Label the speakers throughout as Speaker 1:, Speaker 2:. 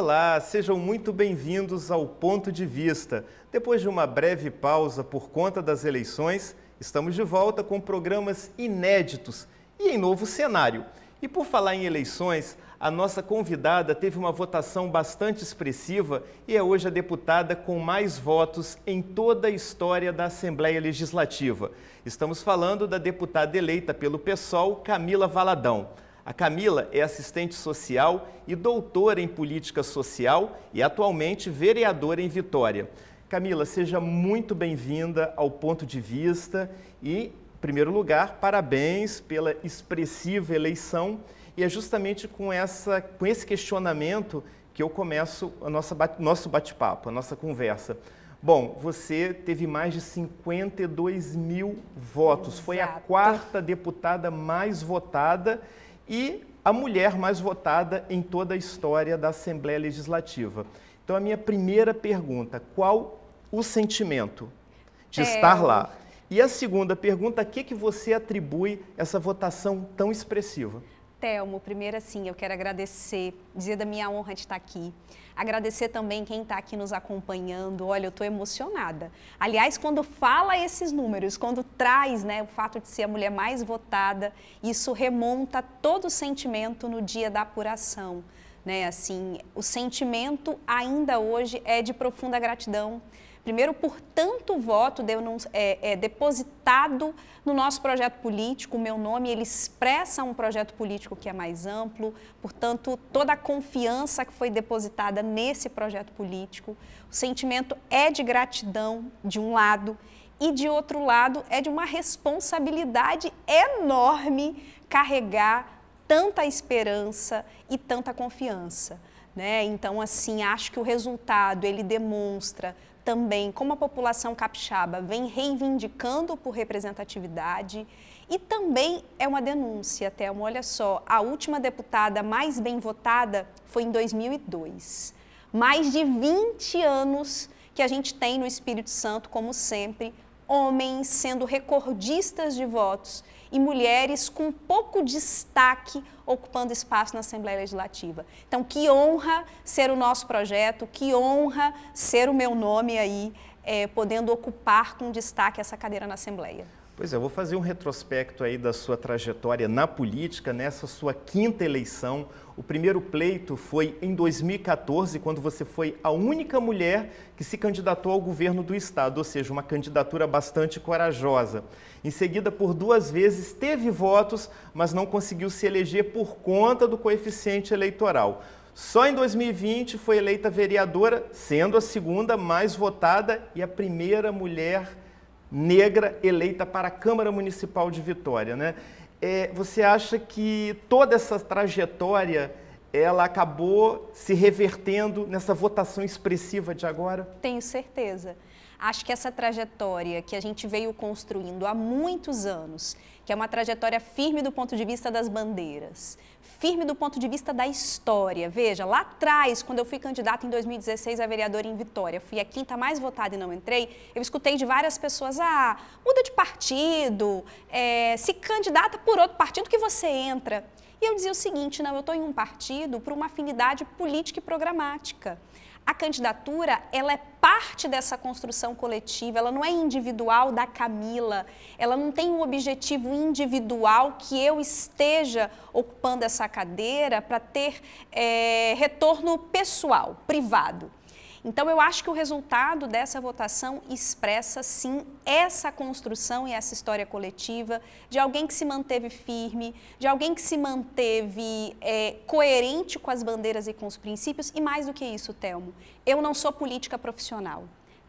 Speaker 1: Olá, sejam muito bem-vindos ao Ponto de Vista. Depois de uma breve pausa por conta das eleições, estamos de volta com programas inéditos e em novo cenário. E por falar em eleições, a nossa convidada teve uma votação bastante expressiva e é hoje a deputada com mais votos em toda a história da Assembleia Legislativa. Estamos falando da deputada eleita pelo PSOL, Camila Valadão. A Camila é assistente social e doutora em política social e atualmente vereadora em Vitória. Camila, seja muito bem-vinda ao Ponto de Vista e, em primeiro lugar, parabéns pela expressiva eleição e é justamente com, essa, com esse questionamento que eu começo o nosso bate-papo, a nossa conversa. Bom, você teve mais de 52 mil votos, Exato. foi a quarta deputada mais votada e a mulher mais votada em toda a história da Assembleia Legislativa. Então, a minha primeira pergunta: qual o sentimento de é... estar lá? E a segunda pergunta: a que, que você atribui essa votação tão expressiva?
Speaker 2: Telmo, primeiro assim, eu quero agradecer, dizer da minha honra de estar aqui. Agradecer também quem está aqui nos acompanhando. Olha, eu estou emocionada. Aliás, quando fala esses números, quando traz né, o fato de ser a mulher mais votada, isso remonta todo o sentimento no dia da apuração. Né? Assim, o sentimento ainda hoje é de profunda gratidão Primeiro, por tanto voto é, é, depositado no nosso projeto político, o meu nome, ele expressa um projeto político que é mais amplo, portanto, toda a confiança que foi depositada nesse projeto político, o sentimento é de gratidão, de um lado, e de outro lado, é de uma responsabilidade enorme carregar tanta esperança e tanta confiança. Né? Então, assim, acho que o resultado ele demonstra também como a população capixaba vem reivindicando por representatividade e também é uma denúncia, Thelma, olha só, a última deputada mais bem votada foi em 2002. Mais de 20 anos que a gente tem no Espírito Santo, como sempre, homens sendo recordistas de votos e mulheres com pouco destaque ocupando espaço na Assembleia Legislativa. Então, que honra ser o nosso projeto, que honra ser o meu nome aí, é, podendo ocupar com destaque essa cadeira na Assembleia.
Speaker 1: Pois é, eu vou fazer um retrospecto aí da sua trajetória na política, nessa sua quinta eleição. O primeiro pleito foi em 2014, quando você foi a única mulher que se candidatou ao governo do estado, ou seja, uma candidatura bastante corajosa. Em seguida, por duas vezes, teve votos, mas não conseguiu se eleger por conta do coeficiente eleitoral. Só em 2020 foi eleita vereadora, sendo a segunda mais votada e a primeira mulher negra eleita para a Câmara Municipal de Vitória. Né? É, você acha que toda essa trajetória ela acabou se revertendo nessa votação expressiva de agora?
Speaker 2: Tenho certeza. Acho que essa trajetória que a gente veio construindo há muitos anos, que é uma trajetória firme do ponto de vista das bandeiras, firme do ponto de vista da história. Veja, lá atrás, quando eu fui candidata em 2016 a vereadora em Vitória, fui a quinta mais votada e não entrei, eu escutei de várias pessoas, ah, muda de partido, é, se candidata por outro partido que você entra. E eu dizia o seguinte, não, eu estou em um partido por uma afinidade política e programática a candidatura ela é parte dessa construção coletiva, ela não é individual da Camila, ela não tem um objetivo individual que eu esteja ocupando essa cadeira para ter é, retorno pessoal, privado. Então, eu acho que o resultado dessa votação expressa, sim, essa construção e essa história coletiva de alguém que se manteve firme, de alguém que se manteve é, coerente com as bandeiras e com os princípios. E mais do que isso, Telmo, eu não sou política profissional.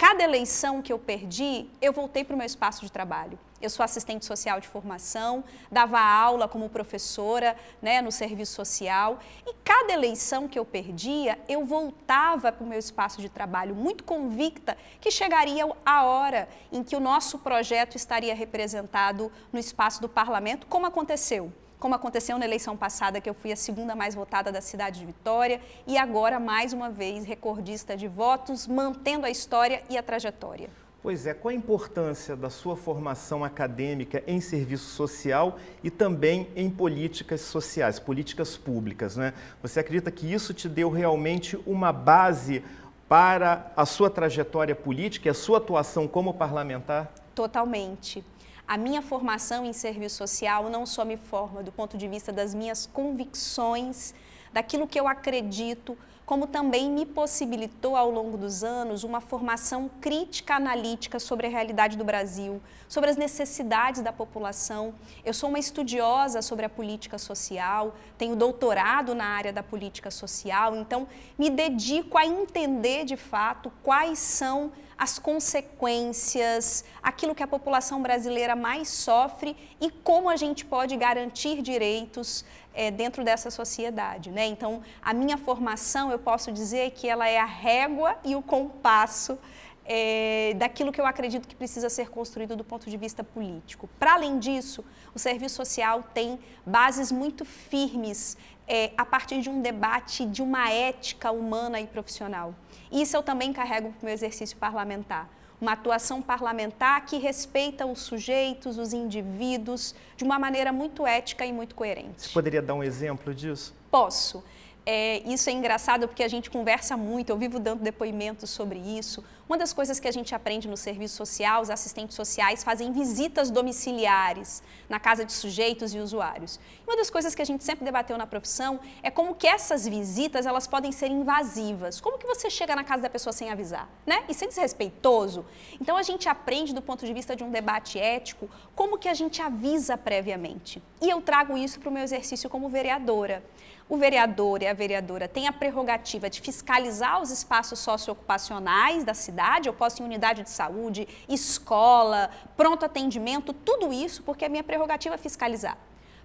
Speaker 2: Cada eleição que eu perdi, eu voltei para o meu espaço de trabalho. Eu sou assistente social de formação, dava aula como professora né, no serviço social e cada eleição que eu perdia, eu voltava para o meu espaço de trabalho muito convicta que chegaria a hora em que o nosso projeto estaria representado no espaço do parlamento, como aconteceu como aconteceu na eleição passada, que eu fui a segunda mais votada da cidade de Vitória, e agora, mais uma vez, recordista de votos, mantendo a história e a trajetória.
Speaker 1: Pois é, qual a importância da sua formação acadêmica em serviço social e também em políticas sociais, políticas públicas? Né? Você acredita que isso te deu realmente uma base para a sua trajetória política e a sua atuação como parlamentar?
Speaker 2: Totalmente. A minha formação em serviço social não só me forma do ponto de vista das minhas convicções, daquilo que eu acredito, como também me possibilitou ao longo dos anos uma formação crítica analítica sobre a realidade do Brasil, sobre as necessidades da população. Eu sou uma estudiosa sobre a política social, tenho doutorado na área da política social, então me dedico a entender de fato quais são as consequências, aquilo que a população brasileira mais sofre e como a gente pode garantir direitos é, dentro dessa sociedade. Né? Então, a minha formação, eu posso dizer que ela é a régua e o compasso é, daquilo que eu acredito que precisa ser construído do ponto de vista político. Para além disso, o serviço social tem bases muito firmes é, a partir de um debate de uma ética humana e profissional. Isso eu também carrego para o meu exercício parlamentar uma atuação parlamentar que respeita os sujeitos, os indivíduos, de uma maneira muito ética e muito coerente.
Speaker 1: Você poderia dar um exemplo disso?
Speaker 2: Posso. É, isso é engraçado porque a gente conversa muito, eu vivo dando depoimentos sobre isso. Uma das coisas que a gente aprende no serviço social, os assistentes sociais fazem visitas domiciliares na casa de sujeitos e usuários. Uma das coisas que a gente sempre debateu na profissão é como que essas visitas elas podem ser invasivas. Como que você chega na casa da pessoa sem avisar, né? Isso é desrespeitoso. Então a gente aprende do ponto de vista de um debate ético como que a gente avisa previamente. E eu trago isso para o meu exercício como vereadora. O vereador e a vereadora têm a prerrogativa de fiscalizar os espaços socioocupacionais da cidade cidade, eu posso em unidade de saúde, escola, pronto atendimento, tudo isso, porque é minha prerrogativa fiscalizar.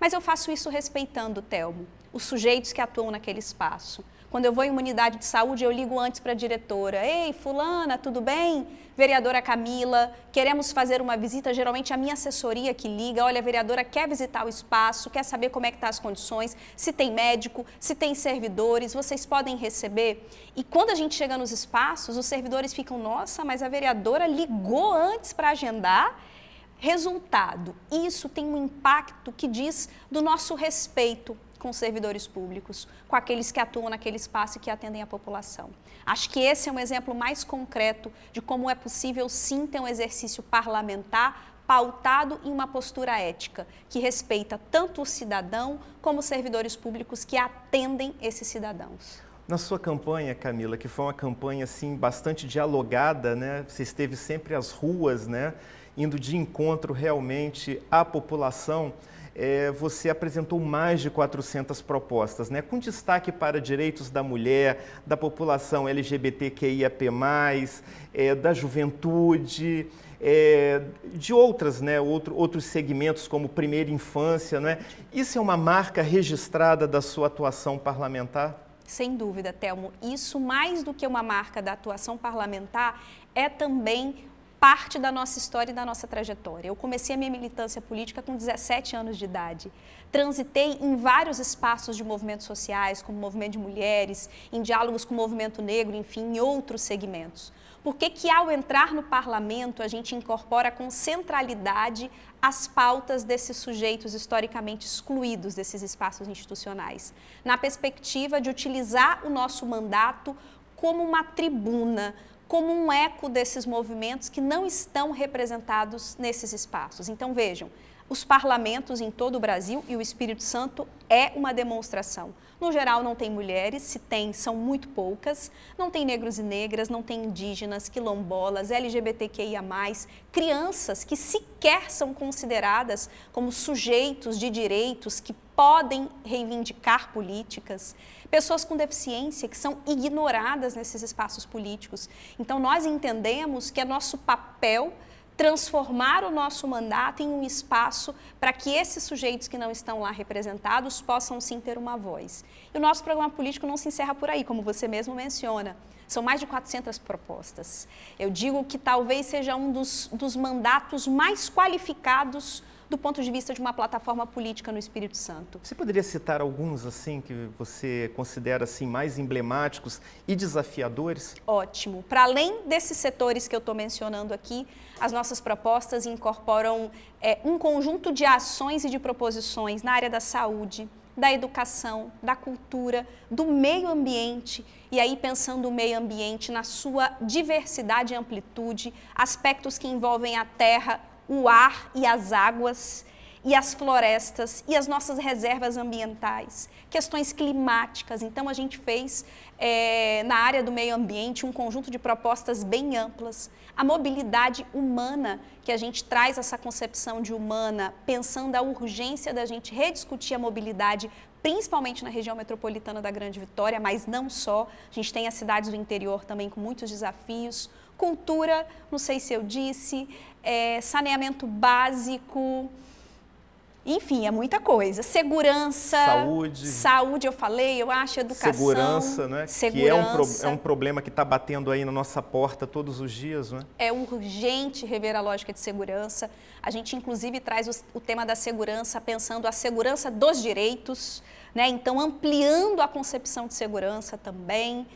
Speaker 2: Mas eu faço isso respeitando, Telmo, os sujeitos que atuam naquele espaço. Quando eu vou em uma unidade de saúde, eu ligo antes para a diretora. Ei, fulana, tudo bem? Vereadora Camila, queremos fazer uma visita. Geralmente a minha assessoria que liga. Olha, a vereadora quer visitar o espaço, quer saber como é que tá as condições, se tem médico, se tem servidores, vocês podem receber. E quando a gente chega nos espaços, os servidores ficam, nossa, mas a vereadora ligou antes para agendar Resultado: isso tem um impacto que diz do nosso respeito com os servidores públicos, com aqueles que atuam naquele espaço e que atendem a população. Acho que esse é um exemplo mais concreto de como é possível sim ter um exercício parlamentar pautado em uma postura ética que respeita tanto o cidadão como os servidores públicos que atendem esses cidadãos.
Speaker 1: Na sua campanha, Camila, que foi uma campanha assim bastante dialogada, né? Você esteve sempre às ruas, né? Indo de encontro realmente à população é, você apresentou mais de 400 propostas, né, com destaque para direitos da mulher, da população LGBTQIAP+, é, da juventude, é, de outras, né, outro, outros segmentos como primeira infância. Não é? Isso é uma marca registrada da sua atuação parlamentar?
Speaker 2: Sem dúvida, Telmo. Isso, mais do que uma marca da atuação parlamentar, é também parte da nossa história e da nossa trajetória. Eu comecei a minha militância política com 17 anos de idade. Transitei em vários espaços de movimentos sociais, como movimento de mulheres, em diálogos com o movimento negro, enfim, em outros segmentos. Por que que ao entrar no parlamento a gente incorpora com centralidade as pautas desses sujeitos historicamente excluídos desses espaços institucionais? Na perspectiva de utilizar o nosso mandato como uma tribuna, como um eco desses movimentos que não estão representados nesses espaços. Então vejam, os parlamentos em todo o Brasil e o Espírito Santo é uma demonstração. No geral, não tem mulheres, se tem, são muito poucas. Não tem negros e negras, não tem indígenas, quilombolas, LGBTQIA, crianças que sequer são consideradas como sujeitos de direitos que podem reivindicar políticas pessoas com deficiência que são ignoradas nesses espaços políticos. Então, nós entendemos que é nosso papel transformar o nosso mandato em um espaço para que esses sujeitos que não estão lá representados possam sim ter uma voz. E o nosso programa político não se encerra por aí, como você mesmo menciona. São mais de 400 propostas. Eu digo que talvez seja um dos, dos mandatos mais qualificados do ponto de vista de uma plataforma política no Espírito Santo.
Speaker 1: Você poderia citar alguns assim que você considera assim mais emblemáticos e desafiadores?
Speaker 2: Ótimo. Para além desses setores que eu estou mencionando aqui, as nossas propostas incorporam é, um conjunto de ações e de proposições na área da saúde, da educação, da cultura, do meio ambiente, e aí pensando o meio ambiente na sua diversidade e amplitude, aspectos que envolvem a terra, o ar e as águas, e as florestas e as nossas reservas ambientais, questões climáticas. Então, a gente fez é, na área do meio ambiente um conjunto de propostas bem amplas. A mobilidade humana, que a gente traz essa concepção de humana, pensando a urgência da gente rediscutir a mobilidade principalmente na região metropolitana da Grande Vitória, mas não só. A gente tem as cidades do interior também com muitos desafios. Cultura, não sei se eu disse, é, saneamento básico, enfim, é muita coisa. Segurança.
Speaker 1: Saúde.
Speaker 2: Saúde, eu falei, eu acho, educação.
Speaker 1: Segurança, né? Segurança. Que é um, é um problema que está batendo aí na nossa porta todos os dias, né?
Speaker 2: É urgente rever a lógica de segurança. A gente, inclusive, traz o, o tema da segurança pensando a segurança dos direitos, né? Então, ampliando a concepção de segurança também.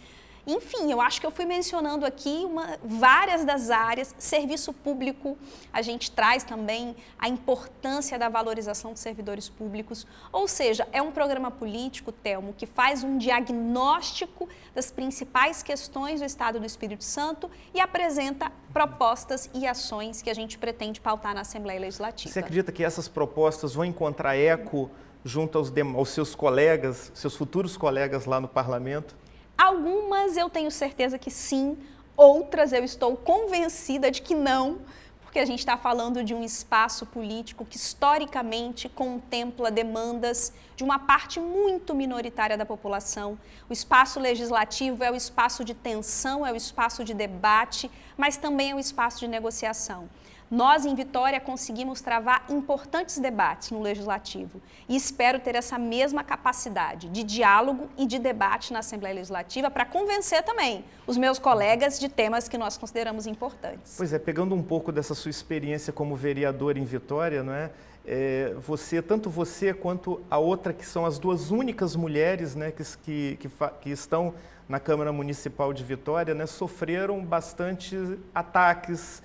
Speaker 2: Enfim, eu acho que eu fui mencionando aqui uma, várias das áreas. Serviço público, a gente traz também a importância da valorização dos servidores públicos. Ou seja, é um programa político, Telmo, que faz um diagnóstico das principais questões do Estado do Espírito Santo e apresenta propostas e ações que a gente pretende pautar na Assembleia Legislativa.
Speaker 1: Você acredita que essas propostas vão encontrar eco junto aos, aos seus colegas, seus futuros colegas lá no parlamento?
Speaker 2: Algumas eu tenho certeza que sim, outras eu estou convencida de que não, porque a gente está falando de um espaço político que historicamente contempla demandas de uma parte muito minoritária da população. O espaço legislativo é o espaço de tensão, é o espaço de debate, mas também é o espaço de negociação. Nós, em Vitória, conseguimos travar importantes debates no Legislativo e espero ter essa mesma capacidade de diálogo e de debate na Assembleia Legislativa para convencer também os meus colegas de temas que nós consideramos importantes.
Speaker 1: Pois é, pegando um pouco dessa sua experiência como vereador em Vitória, não é? É, você, tanto você quanto a outra, que são as duas únicas mulheres né, que, que, que, estão na Câmara Municipal de Vitória, né, sofreram bastante ataques,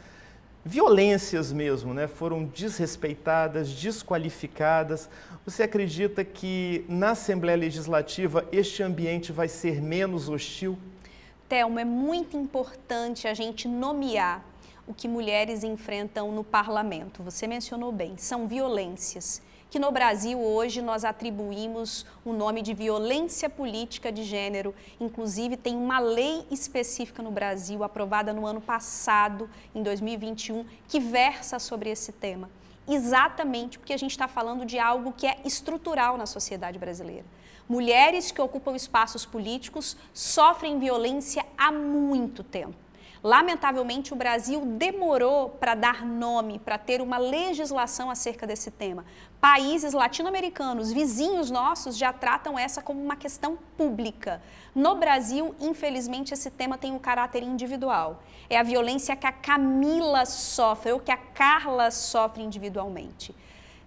Speaker 1: violências mesmo, né? foram desrespeitadas, desqualificadas. Você acredita que na Assembleia Legislativa este ambiente vai ser menos hostil?
Speaker 2: Thelma, é muito importante a gente nomear o que mulheres enfrentam no parlamento. Você mencionou bem, são violências que no Brasil hoje nós atribuímos o nome de violência política de gênero. Inclusive, tem uma lei específica no Brasil, aprovada no ano passado, em 2021, que versa sobre esse tema. Exatamente porque a gente está falando de algo que é estrutural na sociedade brasileira. Mulheres que ocupam espaços políticos sofrem violência há muito tempo. Lamentavelmente, o Brasil demorou para dar nome, para ter uma legislação acerca desse tema. Países latino-americanos, vizinhos nossos, já tratam essa como uma questão pública. No Brasil, infelizmente, esse tema tem um caráter individual. É a violência que a Camila sofre ou que a Carla sofre individualmente.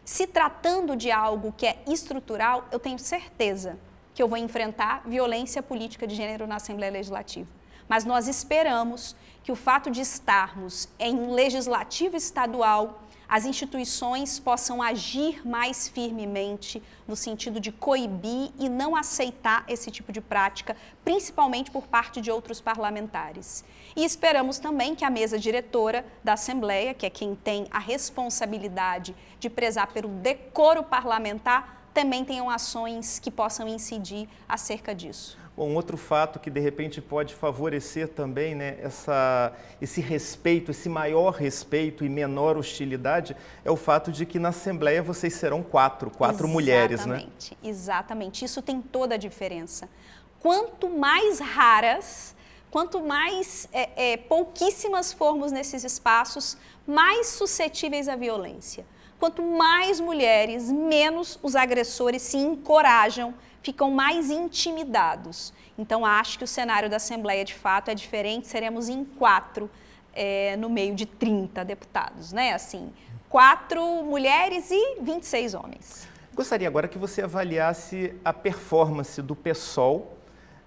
Speaker 2: Se tratando de algo que é estrutural, eu tenho certeza que eu vou enfrentar violência política de gênero na Assembleia Legislativa. Mas nós esperamos que o fato de estarmos em um legislativo estadual, as instituições possam agir mais firmemente no sentido de coibir e não aceitar esse tipo de prática, principalmente por parte de outros parlamentares. E esperamos também que a mesa diretora da Assembleia, que é quem tem a responsabilidade de prezar pelo decoro parlamentar, também tenham ações que possam incidir acerca disso.
Speaker 1: Bom, um outro fato que de repente pode favorecer também né, essa, esse respeito, esse maior respeito e menor hostilidade é o fato de que na Assembleia vocês serão quatro, quatro
Speaker 2: exatamente,
Speaker 1: mulheres, né?
Speaker 2: Exatamente, exatamente. Isso tem toda a diferença. Quanto mais raras, quanto mais é, é, pouquíssimas formos nesses espaços, mais suscetíveis à violência. Quanto mais mulheres, menos os agressores se encorajam ficam mais intimidados. Então, acho que o cenário da Assembleia, de fato, é diferente. Seremos em quatro é, no meio de 30 deputados, né? Assim, quatro mulheres e 26 homens.
Speaker 1: Gostaria agora que você avaliasse a performance do PSOL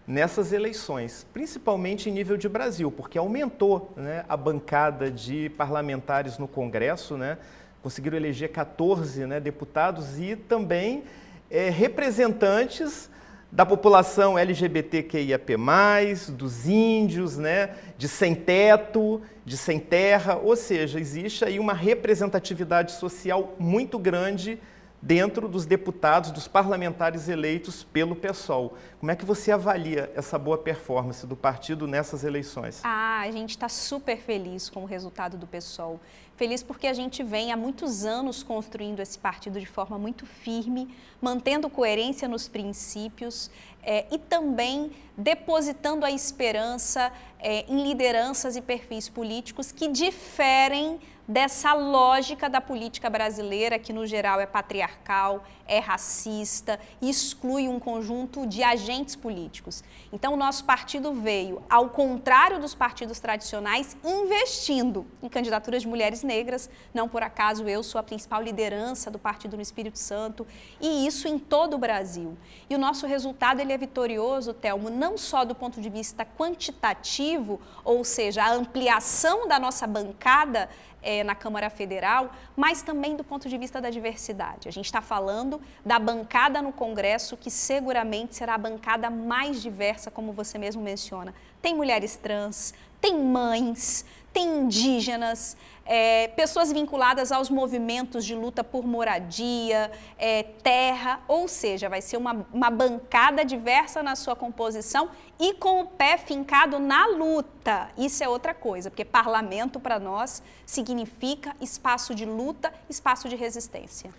Speaker 1: nessas eleições, principalmente em nível de Brasil, porque aumentou né, a bancada de parlamentares no Congresso, né, conseguiram eleger 14 né, deputados e também é, representantes da população LGBTQIAP+, dos índios, né, de sem teto, de sem terra, ou seja, existe aí uma representatividade social muito grande dentro dos deputados, dos parlamentares eleitos pelo PSOL. Como é que você avalia essa boa performance do partido nessas eleições?
Speaker 2: Ah, a gente está super feliz com o resultado do PSOL. Feliz porque a gente vem há muitos anos construindo esse partido de forma muito firme, mantendo coerência nos princípios é, e também depositando a esperança é, em lideranças e perfis políticos que diferem dessa lógica da política brasileira, que no geral é patriarcal, é racista exclui um conjunto de agentes políticos. Então, o nosso partido veio, ao contrário dos partidos tradicionais, investindo em candidaturas de mulheres negras. Não por acaso eu sou a principal liderança do partido no Espírito Santo, e isso em todo o Brasil. E o nosso resultado ele é vitorioso, Telmo, não só do ponto de vista quantitativo, ou seja, a ampliação da nossa bancada é, na Câmara Federal, mas também do ponto de vista da diversidade. A gente está falando da bancada no Congresso, que seguramente será a bancada mais diversa, como você mesmo menciona. Tem mulheres trans, tem mães, tem indígenas, é, pessoas vinculadas aos movimentos de luta por moradia, é, terra, ou seja, vai ser uma, uma bancada diversa na sua composição e com o pé fincado na luta. Isso é outra coisa, porque parlamento para nós significa espaço de luta, espaço de resistência.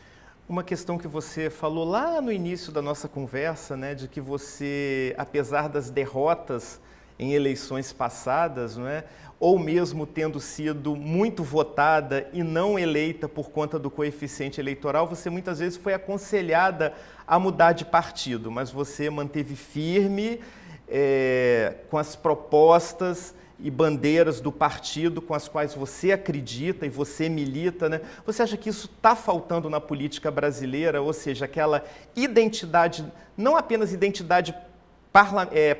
Speaker 1: Uma questão que você falou lá no início da nossa conversa, né, de que você, apesar das derrotas em eleições passadas, não é? ou mesmo tendo sido muito votada e não eleita por conta do coeficiente eleitoral, você muitas vezes foi aconselhada a mudar de partido, mas você manteve firme é, com as propostas e bandeiras do partido com as quais você acredita e você milita, né? Você acha que isso está faltando na política brasileira, ou seja, aquela identidade, não apenas identidade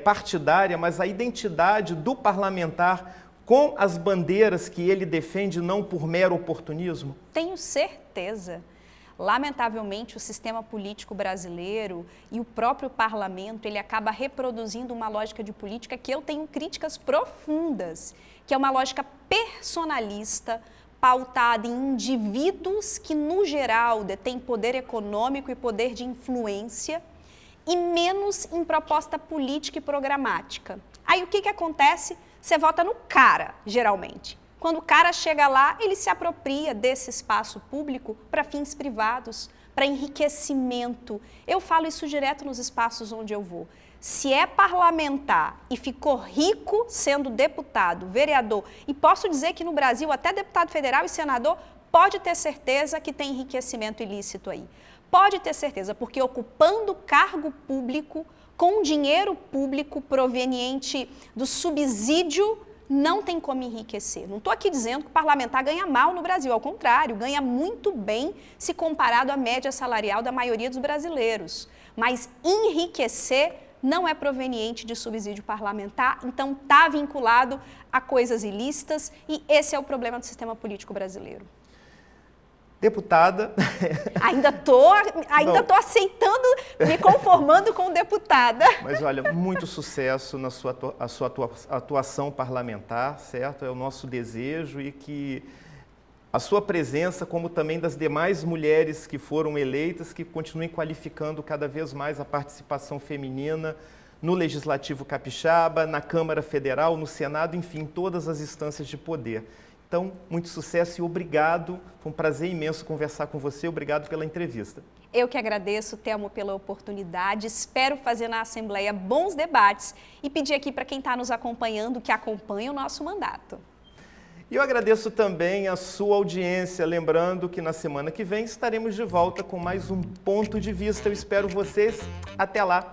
Speaker 1: partidária, mas a identidade do parlamentar com as bandeiras que ele defende, não por mero oportunismo?
Speaker 2: Tenho certeza. Lamentavelmente, o sistema político brasileiro e o próprio parlamento, ele acaba reproduzindo uma lógica de política que eu tenho críticas profundas, que é uma lógica personalista, pautada em indivíduos que, no geral, detêm poder econômico e poder de influência, e menos em proposta política e programática. Aí o que, que acontece? Você vota no cara, geralmente. Quando o cara chega lá, ele se apropria desse espaço público para fins privados, para enriquecimento. Eu falo isso direto nos espaços onde eu vou. Se é parlamentar e ficou rico sendo deputado, vereador, e posso dizer que no Brasil até deputado federal e senador pode ter certeza que tem enriquecimento ilícito aí. Pode ter certeza, porque ocupando cargo público, com dinheiro público proveniente do subsídio não tem como enriquecer. Não estou aqui dizendo que o parlamentar ganha mal no Brasil, ao contrário, ganha muito bem se comparado à média salarial da maioria dos brasileiros. Mas enriquecer não é proveniente de subsídio parlamentar, então está vinculado a coisas ilícitas e esse é o problema do sistema político brasileiro.
Speaker 1: Deputada.
Speaker 2: Ainda tô, ainda tô aceitando, me conformando com deputada.
Speaker 1: Mas olha, muito sucesso na sua, a sua atuação parlamentar, certo? É o nosso desejo e que a sua presença, como também das demais mulheres que foram eleitas, que continuem qualificando cada vez mais a participação feminina no Legislativo Capixaba, na Câmara Federal, no Senado, enfim, todas as instâncias de poder. Então, muito sucesso e obrigado. Foi um prazer imenso conversar com você. Obrigado pela entrevista.
Speaker 2: Eu que agradeço, Telmo, pela oportunidade. Espero fazer na Assembleia bons debates e pedir aqui para quem está nos acompanhando que acompanhe o nosso mandato.
Speaker 1: E eu agradeço também a sua audiência, lembrando que na semana que vem estaremos de volta com mais um ponto de vista. Eu espero vocês. Até lá!